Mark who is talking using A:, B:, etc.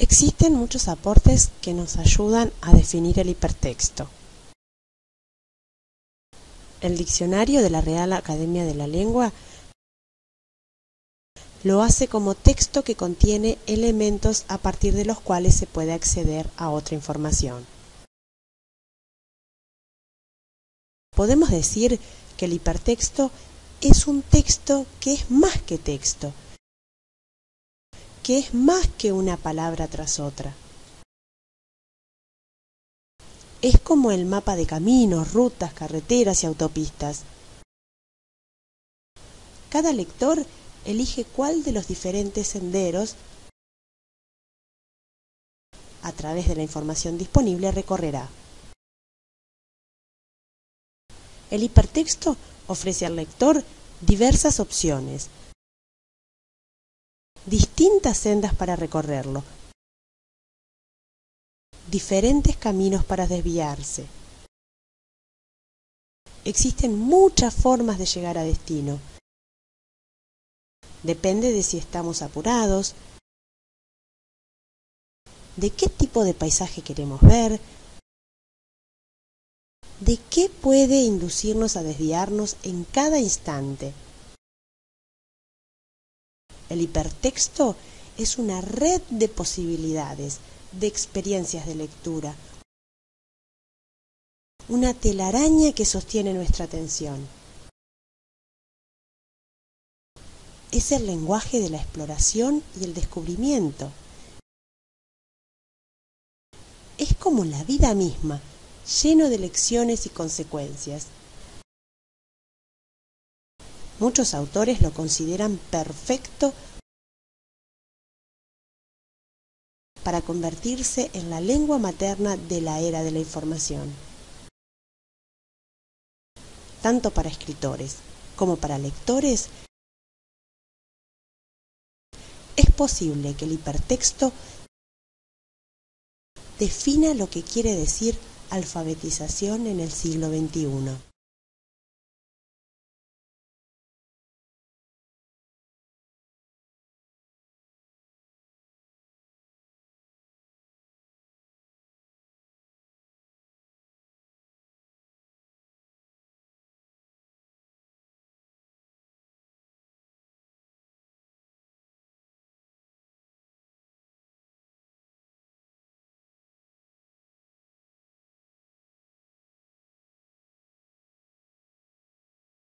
A: Existen muchos aportes que nos ayudan a definir el hipertexto. El diccionario de la Real Academia de la Lengua lo hace como texto que contiene elementos a partir de los cuales se puede acceder a otra información. Podemos decir que el hipertexto es un texto que es más que texto, que es más que una palabra tras otra. Es como el mapa de caminos, rutas, carreteras y autopistas. Cada lector elige cuál de los diferentes senderos a través de la información disponible recorrerá. El hipertexto ofrece al lector diversas opciones, distintas sendas para recorrerlo, diferentes caminos para desviarse. Existen muchas formas de llegar a destino. Depende de si estamos apurados, de qué tipo de paisaje queremos ver, de qué puede inducirnos a desviarnos en cada instante. El hipertexto es una red de posibilidades, de experiencias de lectura, una telaraña que sostiene nuestra atención. Es el lenguaje de la exploración y el descubrimiento. Es como la vida misma, lleno de lecciones y consecuencias. Muchos autores lo consideran perfecto para convertirse en la lengua materna de la era de la información. Tanto para escritores como para lectores, es posible que el hipertexto defina lo que quiere decir alfabetización en el siglo XXI.